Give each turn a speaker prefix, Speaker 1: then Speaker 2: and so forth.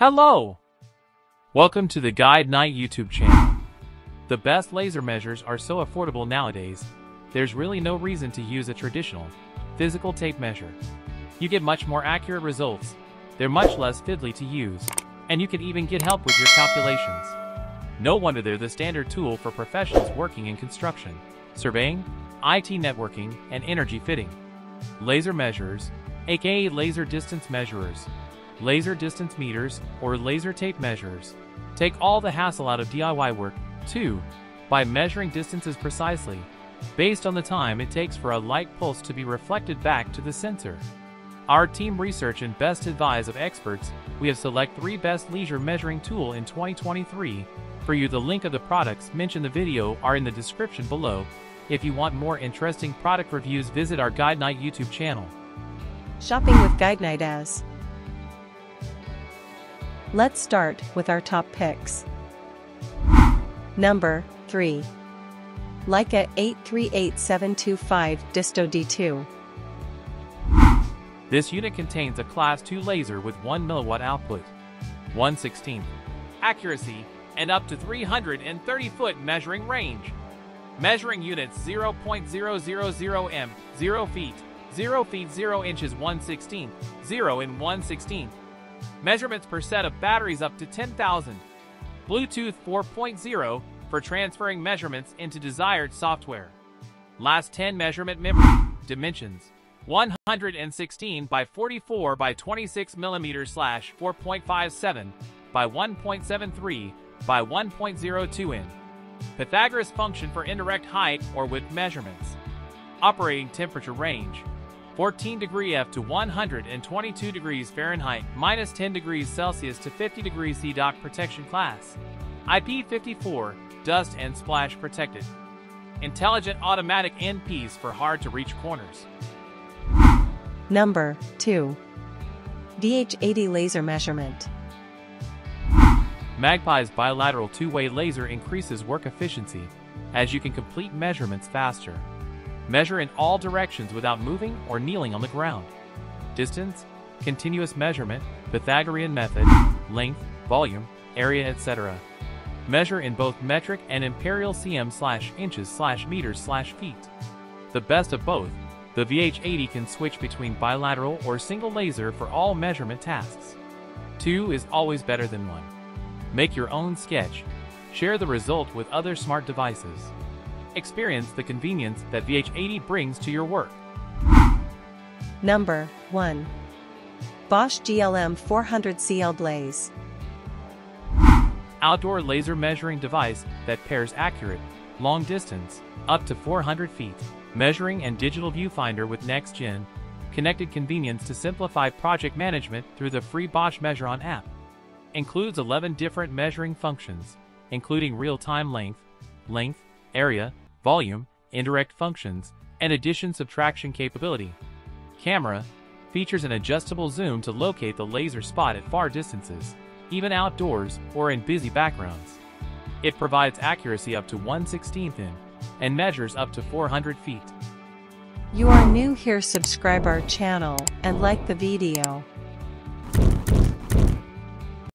Speaker 1: Hello! Welcome to the GuideKnight YouTube channel. The best laser measures are so affordable nowadays, there's really no reason to use a traditional, physical tape measure. You get much more accurate results, they're much less fiddly to use, and you can even get help with your calculations. No wonder they're the standard tool for professionals working in construction, surveying, IT networking, and energy fitting. Laser measurers, aka laser distance measurers, laser distance meters, or laser tape measurers, take all the hassle out of DIY work, too, by measuring distances precisely, based on the time it takes for a light pulse to be reflected back to the sensor. Our team research and best advice of experts, we have select three best leisure measuring tool in 2023. For you the link of the products mentioned in the video are in the description below. If you want more interesting product reviews visit our GuideKnight YouTube channel.
Speaker 2: Shopping with GuideKnight as. Let's start with our top picks. Number 3. Leica 838725 Disto D2.
Speaker 1: This unit contains a Class 2 laser with 1 mW output, 1 16th accuracy, and up to 330 foot measuring range. Measuring units 0.000 m, 0 feet, 0 feet 0 inches 1 16th, 0 in 1 16th. Measurements per set of batteries up to 10,000. Bluetooth 4.0 for transferring measurements into desired software. Last 10 measurement memory. Dimensions 116 by 44 by 26 mm slash 4.57 by 1.73 by 1.02 in. Pythagoras function for indirect height or width measurements. Operating temperature range 14 degree F to 122 degrees Fahrenheit minus 10 degrees Celsius to 50 degrees C. Dock protection class. IP54, dust and splash protected. Intelligent automatic NPs for hard to reach corners.
Speaker 2: Number 2. VH80 Laser Measurement.
Speaker 1: Magpie's bilateral two-way laser increases work efficiency, as you can complete measurements faster. Measure in all directions without moving or kneeling on the ground. Distance, continuous measurement, Pythagorean method, length, volume, area, etc. Measure in both metric and imperial cm slash inches slash meters slash feet. The best of both, the VH80 can switch between bilateral or single laser for all measurement tasks. Two is always better than one. Make your own sketch. Share the result with other smart devices. Experience the convenience that VH80 brings to your work.
Speaker 2: Number 1. Bosch GLM 400 CL Blaze.
Speaker 1: Outdoor laser measuring device that pairs accurate, long distance, up to 400 feet, measuring and digital viewfinder with next-gen, connected convenience to simplify project management through the free Bosch MeasureOn app. Includes 11 different measuring functions, including real-time length, length, area, volume, indirect functions, and addition subtraction capability. Camera features an adjustable zoom to locate the laser spot at far distances, even outdoors or in busy backgrounds. It provides accuracy up to 1 16th in and measures up to 400 feet.
Speaker 2: You are new here subscribe our channel and like the video.